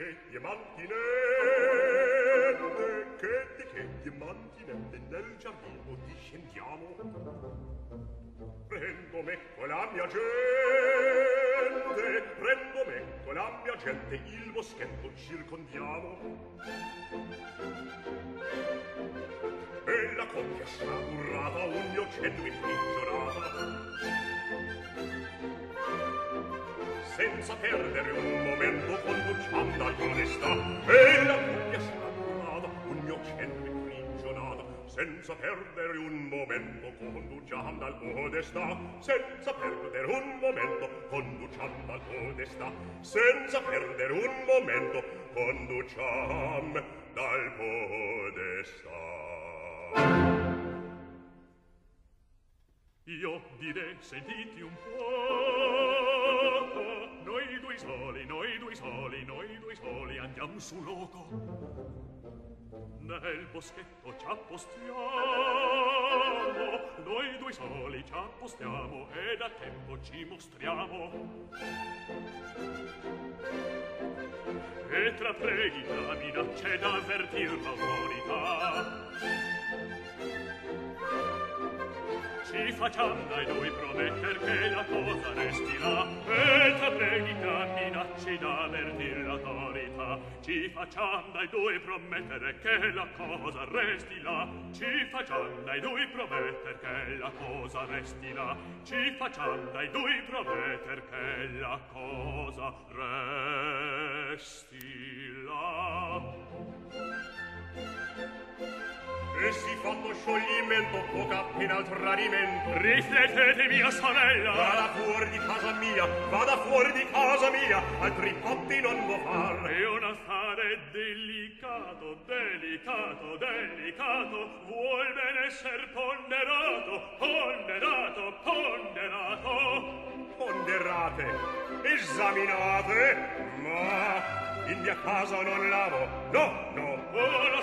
che diamantinente, che che diamantinente nel giardino discendiamo. Prendo me con la mia gente, prendo me con la mia gente, il boschetto circondiamo. E la coppia sciagurrata, ogni ocello imprigionata, senza perdere un senza perdere un momento conduciam al podestà senza perdere un momento conduciam al podestà senza perdere un momento conduciam dal podestà. Io dire sentiti un po Noi due soli, noi due soli, noi due soli andiamo su loco. Nel boschetto ci appostiamo, noi due soli ci appostiamo e da tempo ci mostriamo. E tra preghi, tra minacce ed avvertir l'autorità. Ci facciamo dai noi prometter che la cosa resterà, e tra preghi, tra minaccia ed avvertir l'autorità ci facciam dai due promettere che la cosa resti là. Ci facciam dai due prometter che la cosa resti là. Ci facciam dai due prometter che la cosa resti là. e si fatto scioglimento poca appena al tradimento. Riflettete mia sorella. Vada fuori di casa mia vada fuori di casa mia altri patti non può far. È un affare delicato delicato delicato. Vuol ben esser ponderato ponderato ponderato. Ponderate esaminate. Ma in mia casa non lavo. No no. Oh lo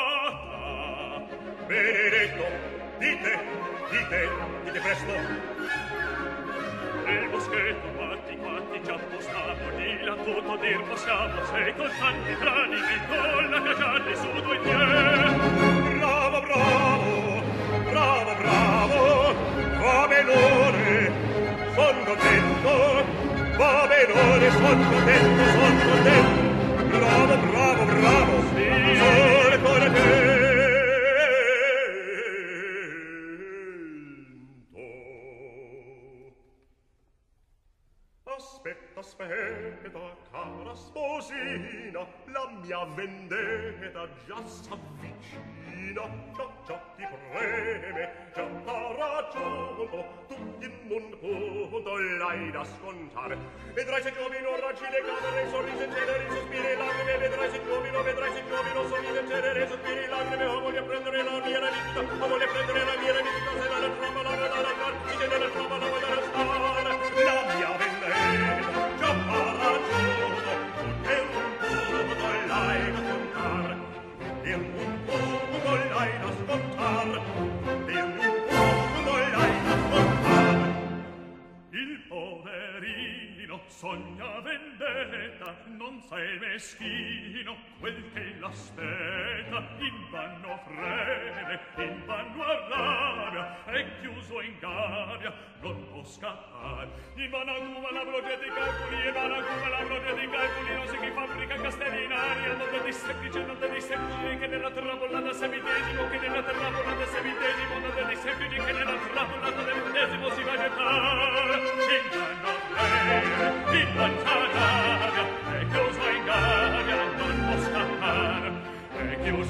benedetto dite dite dite presto. Nel boschetto quanti quanti ci appostiamo di la tutto dir possiamo sei col tanti brani e con la cagiarli su due piedi. Bravo bravo bravo bravo come benone son contento va benone son contento son contento. aspetta, cara sposina, la mia vendetta già s'avvicina. Già, già ti preme, già t'ha raggiunto, tutti in un punto l'hai da scontare. Vedrai se giovino raggi le camere, sorrisi, ceneri, sospiri, lacrime, il poverino sogna vendetta non sei meschino quel che l'aspetta. In vanno freme in vanno arrabbia è chiuso in gabbia non può scappare. In vano accuma la brogia dei calcoli in vano accuma la brogia dei calcoli non si chi fabbrica castelli in aria non da distecchi c'è non da distecchi che nella terra semitesimo, che nella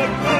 the